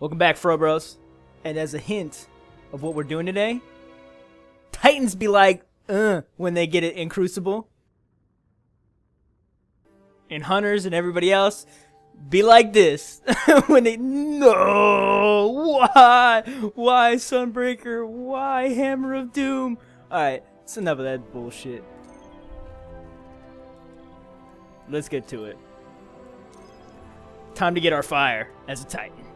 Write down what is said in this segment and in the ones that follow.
Welcome back, Fro Bros. And as a hint of what we're doing today, Titans be like, uh, when they get it in Crucible. And Hunters and everybody else be like this. When they no why? Why Sunbreaker? Why Hammer of Doom? All right it's enough of that bullshit. Let's get to it. Time to get our fire as a Titan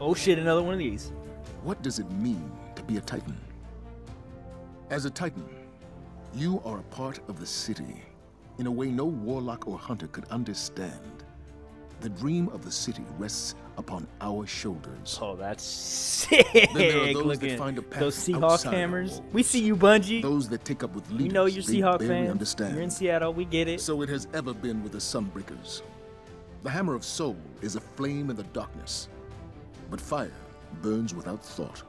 oh shit another one of these What does it mean to be a Titan? As a Titan, you are a part of the city in a way no warlock or hunter could understand. The dream of the city rests upon our shoulders. oh that's sick there are those that looking find a path those Seahawk hammers we see you Bungie Those that take up with leaders we know you're Seahawk fans understand. you're in Seattle we get it So it has ever been with the Sunbreakers. The Hammer of Sol is a flame in the darkness, but fire burns without thought.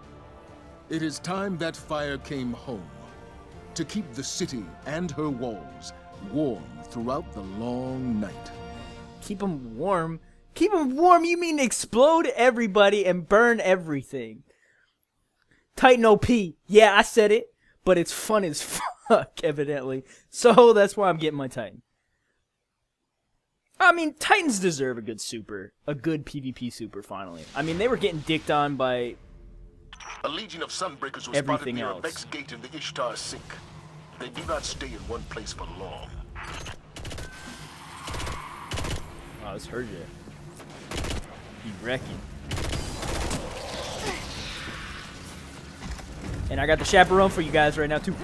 It is time that fire came home to keep the city and her walls warm throughout the long night. keep them warm. Keep them warm. You mean explode everybody and burn everything? Titan OP. Yeah, I said it, but it's fun as fuck, evidently. So that's why I'm getting my Titan. I mean, Titans deserve a good super, a good PvP super. Finally, I mean, they were getting dicked on by A legion of Sunbreakers was Everything spotted near else. a Vex gate in the Ishtar Sink. They do not stay in one place for long. Oh, it's jet. He wrecking. And I got the chaperone for you guys right now too.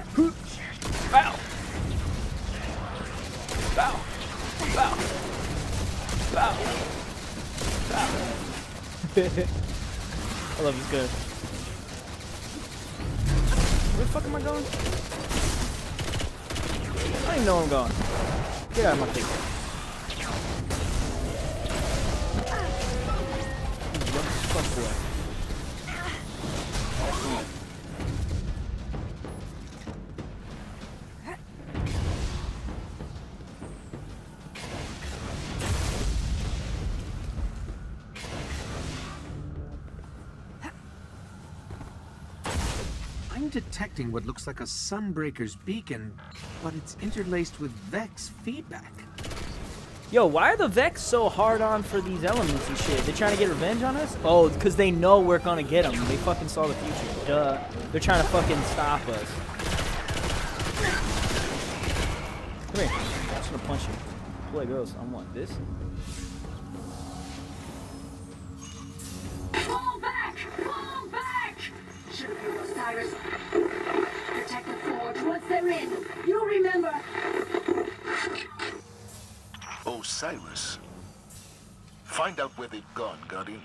I love this gun. Where the fuck am I going? I don't even know where I'm going. Get out of my face. Fuck boy. Detecting what looks like a Sunbreaker's beacon, but it's interlaced with Vex feedback. Yo, why are the Vex so hard on for these elements and shit? They're trying to get revenge on us? Oh, because they know we're gonna get them. They fucking saw the future. Duh. They're trying to fucking stop us. Come here. I'm just gonna punch you. Boy, girls, I want this. Osiris. Find out where they've gone, Guardian.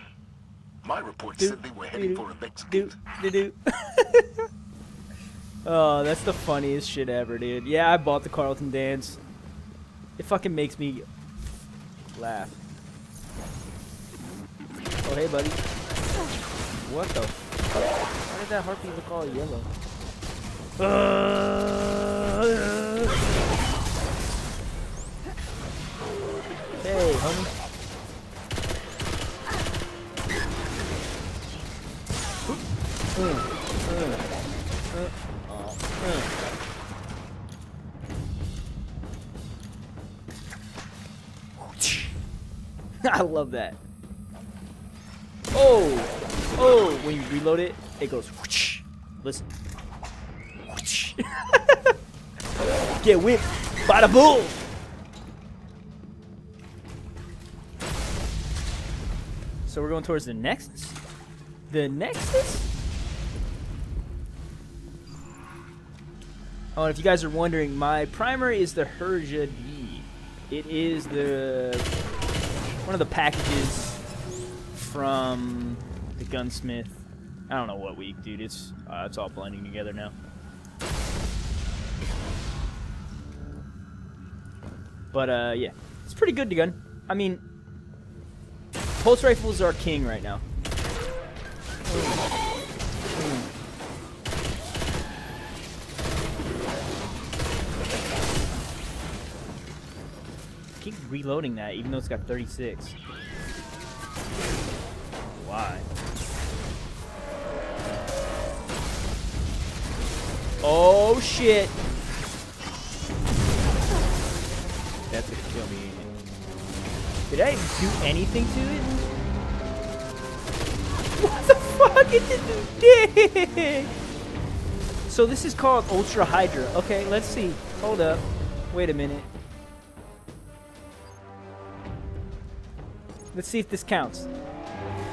My report said they were heading for a Vex Do, gate. do, do. oh, that's the funniest shit ever, dude. Yeah, I bought the Carlton dance. It fucking makes me laugh. Oh, hey, buddy. What the? Why did that harpy look all yellow? Uh, love that. Oh, oh! When you reload it, it goes. whoosh. Listen. Whoosh. Get whipped by the bull. So we're going towards the Nexus. The Nexus. Oh, and if you guys are wondering, my primary is the Herja D. It is the one of the packages from the gunsmith. I don't know what week, dude. It's uh, it's all blending together now. But uh, yeah, it's pretty good to gun. I mean, pulse rifles are king right now. Reloading that, even though it's got 36. Why? Oh shit! That's gonna kill me. Did I do anything to it? What the fuck? It didn't dig! So this is called Ultra Hydra. Okay, let's see. Hold up. Wait a minute. Let's see if this counts.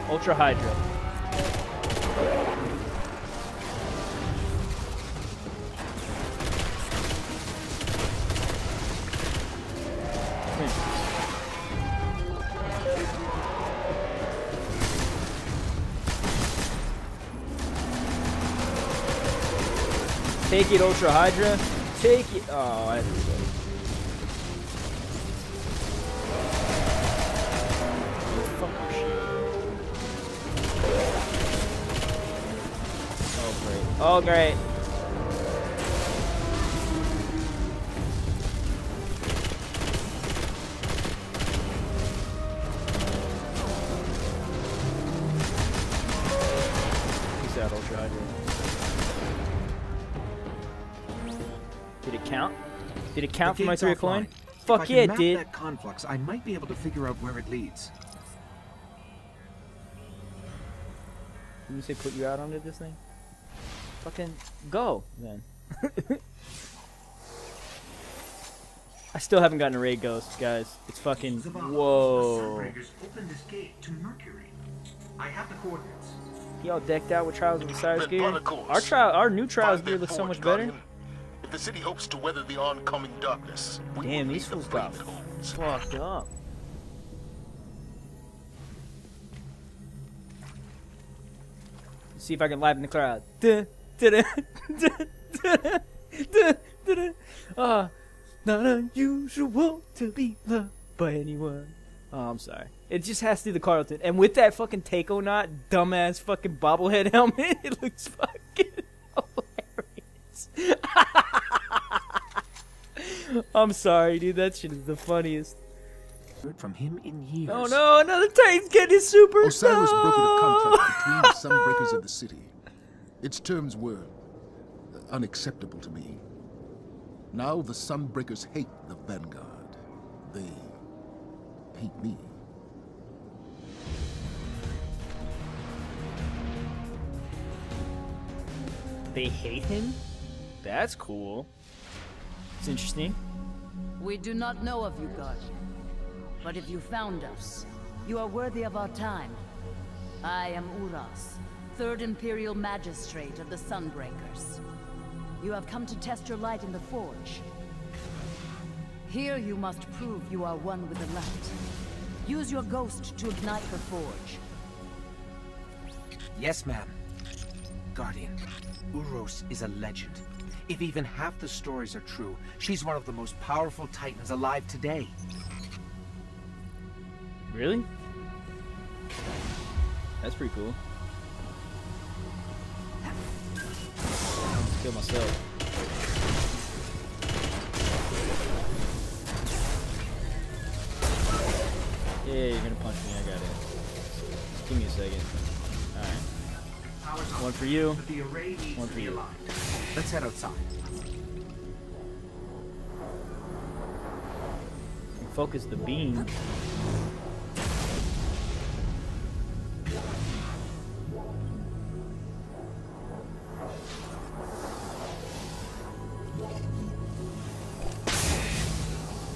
Ultra Hydra. Hmm. Take it, Ultra Hydra. Take it. Oh, Oh, great. Great. Peace out, Ultra Hydra. Did it count? Did it count for my three offline. coin? If I Fuck yeah, it did. that conflux, I might be able to figure out where it leads. You say put you out onto this thing? Fucking go, then. I still haven't gotten a raid ghost, guys. It's fucking whoa. opened this gate to Mercury. I have the coordinates. He all decked out with Trials of Osiris gear. run a course. Our trial, our new Trials Find gear looks so much better. If the city hopes to weather the oncoming darkness, we Damn, these fools got flame it holds. fucked up. See if I can liven the crowd. Duh, duh. Ah, not unusual to be loved by anyone. Oh, I'm sorry. It just has to be the Carlton. And with that fucking Takeo knot, dumbass fucking bobblehead helmet, it looks fucking hilarious. I'm sorry, dude. That shit is the funniest. From him in years. Oh no, another Titan's getting his super. Osiris no! brokered a contract between the Sunbreakers and the city. Its terms were unacceptable to me. Now the Sunbreakers hate the Vanguard. They hate me. They hate him? That's cool. It's interesting. We do not know of you, Guardian. But if you found us, you are worthy of our time. I am Uras, Third Imperial Magistrate of the Sunbreakers. You have come to test your light in the Forge. Here you must prove you are one with the light. Use your ghost to ignite the Forge. Yes, ma'am. Guardian, Uros is a legend. If even half the stories are true, she's one of the most powerful titans alive today. Really? That's pretty cool. Kill myself. Yeah, you're gonna punch me. I got it. Just give me a second. Alright. One for you. But the array needs One for you. Let's head outside. Focus the beam.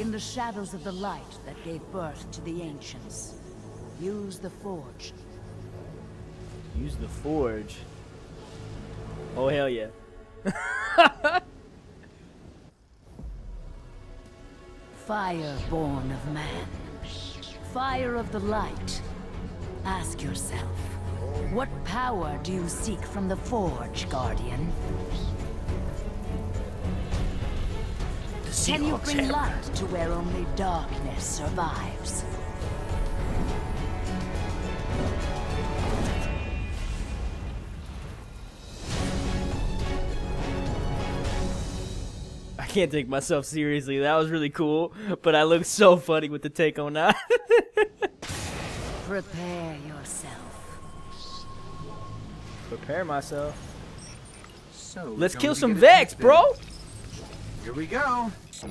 In the shadows of the light that gave birth to the Ancients, use the Forge. Use the forge. Oh hell yeah. Fire born of man. Fire of the light. Ask yourself, what power do you seek from the Forge, Guardian? Can you bring light to where only darkness survives? I can't take myself seriously. That was really cool, but I look so funny with the take on that. Prepare yourself. Prepare myself. So Let's kill some Vex, bro. Here we go. Oh,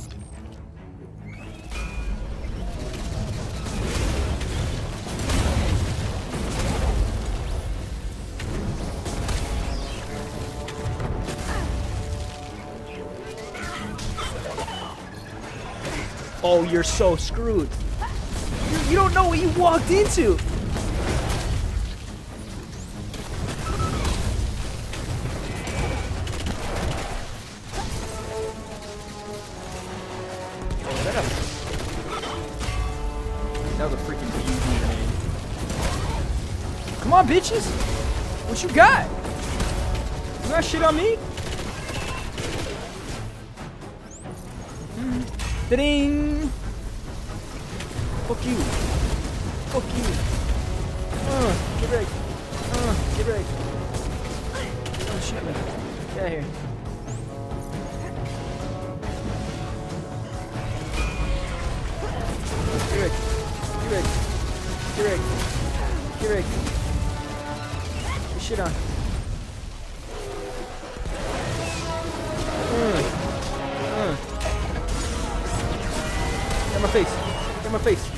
you're so screwed. You, you don't know what you walked into. Bitches. What you got? You got shit on me? Ding! Fuck you. Fuck you. Uh, get ready. Uh, get ready. Oh shit, man. Get out here. Get ready. Get ready. Get ready. Get ready. Shit on. Uh, uh. Get my face. Get my face.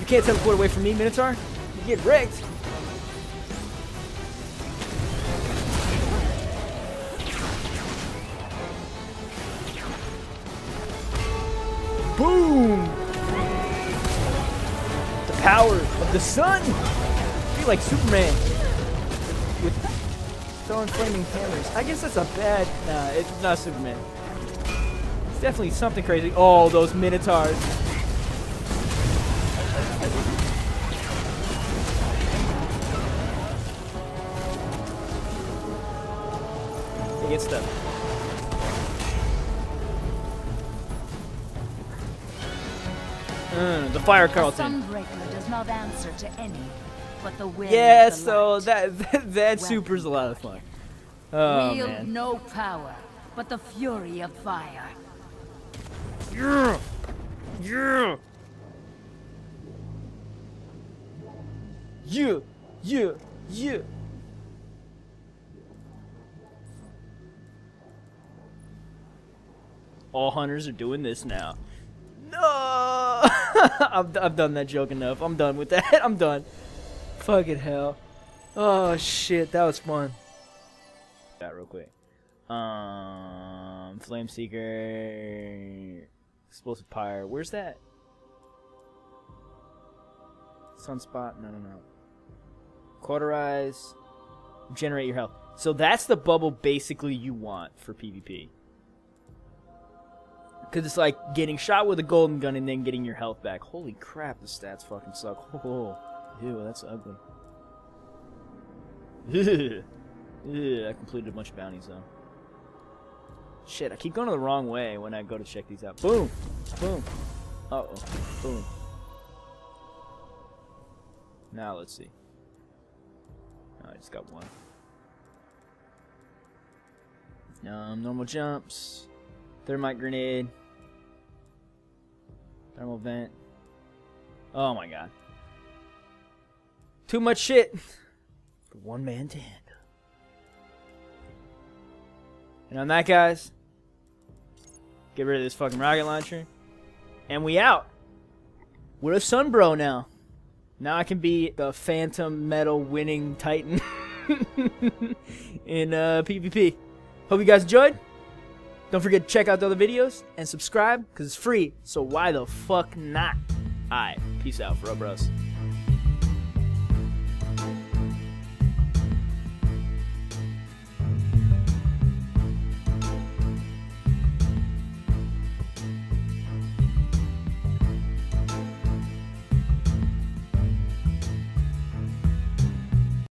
You can't teleport away from me, Minotaur. You get wrecked. Boom! The power of the sun! Feel like Superman throwing flaming hammers. I guess that's a bad. Nah, it's not Superman. It's definitely something crazy. Oh, those Minotaurs. They get stuck. Mm, the fire Carlton. Sunbreaker does not answer to any, but the will Yeah, the so light. that that, that super's a lot of fun. Oh Wield man. no power, but the fury of fire. Yeah. Yeah. Yeah. Yeah. Yeah. All hunters are doing this now. No! I've, I've done that joke enough. I'm done with that. I'm done. Fucking hell. Oh shit, that was fun. That real quick. Um, Flame Seeker, Explosive Pyre. Where's that? Sunspot? No, no, no. Cauterize. Generate your health. So that's the bubble basically you want for PvP. Because it's like getting shot with a golden gun and then getting your health back. Holy crap, the stats fucking suck. Oh, ew, that's ugly. Ugh, I completed a bunch of bounties though. Shit, I keep going the wrong way when I go to check these out. Boom! Boom! Uh oh. Boom. Now let's see. Oh, I just got one. Um, normal jumps. Thermite grenade. Thermal vent. Oh my god. Too much shit for one man to handle. And on that, guys, get rid of this fucking rocket launcher. And we out. We're a Sunbro now. Now I can be the Phantom Metal winning Titan in uh, PvP. Hope you guys enjoyed. Don't forget to check out the other videos and subscribe because it's free. So why the fuck not? Alright, peace out, bro bros.